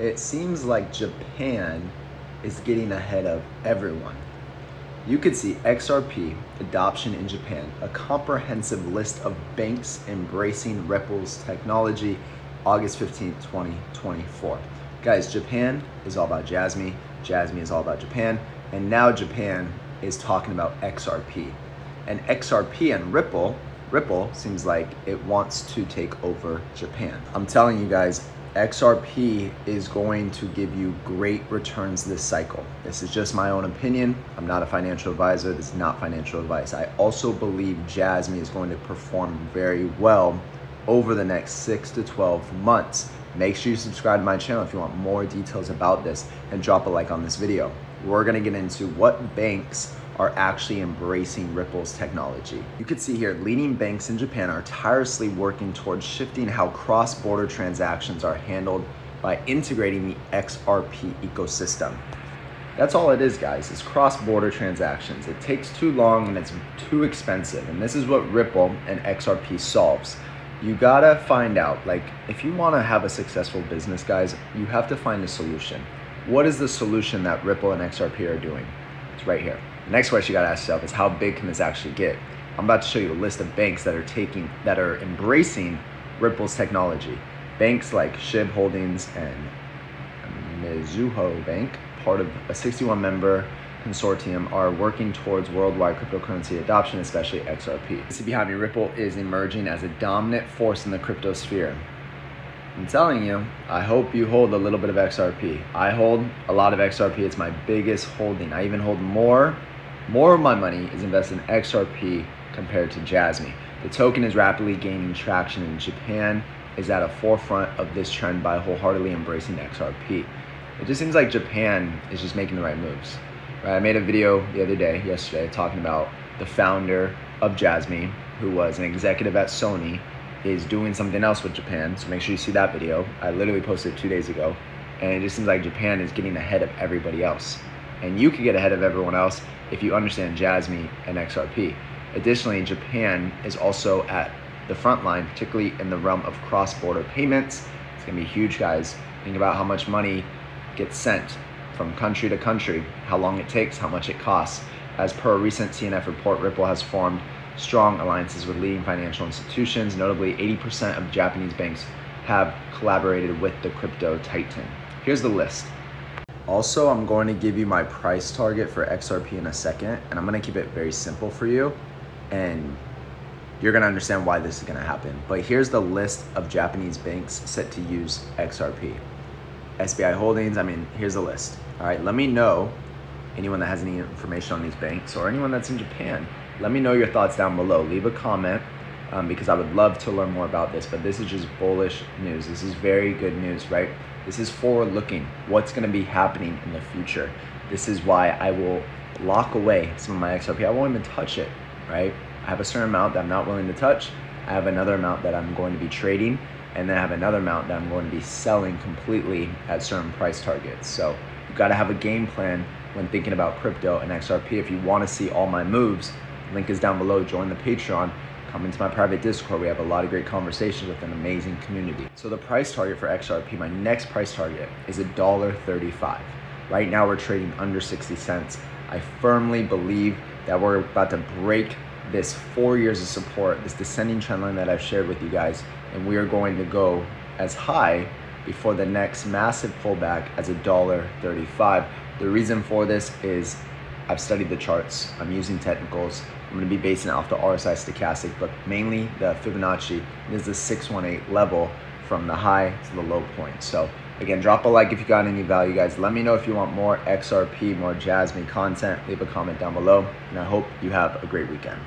it seems like Japan is getting ahead of everyone. You could see XRP adoption in Japan, a comprehensive list of banks embracing Ripple's technology, August 15, 2024. Guys, Japan is all about Jasmy, Jasmy is all about Japan, and now Japan is talking about XRP. And XRP and Ripple, Ripple seems like it wants to take over Japan. I'm telling you guys, XRP is going to give you great returns this cycle. This is just my own opinion. I'm not a financial advisor. This is not financial advice. I also believe Jasmy is going to perform very well over the next six to 12 months. Make sure you subscribe to my channel if you want more details about this and drop a like on this video. We're gonna get into what banks are actually embracing Ripple's technology. You can see here, leading banks in Japan are tirelessly working towards shifting how cross-border transactions are handled by integrating the XRP ecosystem. That's all it is, guys, it's cross-border transactions. It takes too long and it's too expensive. And this is what Ripple and XRP solves. You gotta find out, like, if you wanna have a successful business, guys, you have to find a solution. What is the solution that Ripple and XRP are doing? It's right here. Next question you gotta ask yourself is how big can this actually get? I'm about to show you a list of banks that are taking, that are embracing Ripple's technology. Banks like SBI Holdings and Mizuho Bank, part of a 61 member consortium are working towards worldwide cryptocurrency adoption, especially XRP. You see behind me, Ripple is emerging as a dominant force in the crypto sphere. I'm telling you, I hope you hold a little bit of XRP. I hold a lot of XRP. It's my biggest holding. I even hold more more of my money is invested in XRP compared to Jasmy. The token is rapidly gaining traction and Japan is at a forefront of this trend by wholeheartedly embracing XRP. It just seems like Japan is just making the right moves. Right? I made a video the other day, yesterday, talking about the founder of Jasmy, who was an executive at Sony, is doing something else with Japan. So make sure you see that video. I literally posted it two days ago. And it just seems like Japan is getting ahead of everybody else. And you can get ahead of everyone else if you understand Jasmy and XRP. Additionally, Japan is also at the front line, particularly in the realm of cross-border payments. It's gonna be huge, guys. Think about how much money gets sent from country to country, how long it takes, how much it costs. As per a recent CNF report, Ripple has formed strong alliances with leading financial institutions. Notably, 80% of Japanese banks have collaborated with the crypto titan. Here's the list. Also, I'm going to give you my price target for XRP in a second, and I'm going to keep it very simple for you, and you're going to understand why this is going to happen. But here's the list of Japanese banks set to use XRP. SBI Holdings, I mean, here's the list. All right, let me know, anyone that has any information on these banks or anyone that's in Japan, let me know your thoughts down below. Leave a comment um, because I would love to learn more about this, but this is just bullish news. This is very good news, right? This is forward looking, what's gonna be happening in the future. This is why I will lock away some of my XRP. I won't even touch it, right? I have a certain amount that I'm not willing to touch. I have another amount that I'm going to be trading, and then I have another amount that I'm going to be selling completely at certain price targets. So you've got to have a game plan when thinking about crypto and XRP. If you want to see all my moves, link is down below. Join the Patreon come into my private Discord. We have a lot of great conversations with an amazing community. So the price target for XRP, my next price target is $1.35. Right now we're trading under 60 cents. I firmly believe that we're about to break this four years of support, this descending trend line that I've shared with you guys, and we are going to go as high before the next massive pullback as $1.35. The reason for this is I've studied the charts, I'm using technicals, I'm to be basing it off the RSI stochastic, but mainly the Fibonacci is the 618 level from the high to the low point. So again, drop a like if you got any value, guys. Let me know if you want more XRP, more Jasmy content. Leave a comment down below, and I hope you have a great weekend.